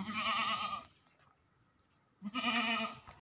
Ha ha ha!